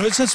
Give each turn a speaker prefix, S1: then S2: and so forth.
S1: But it says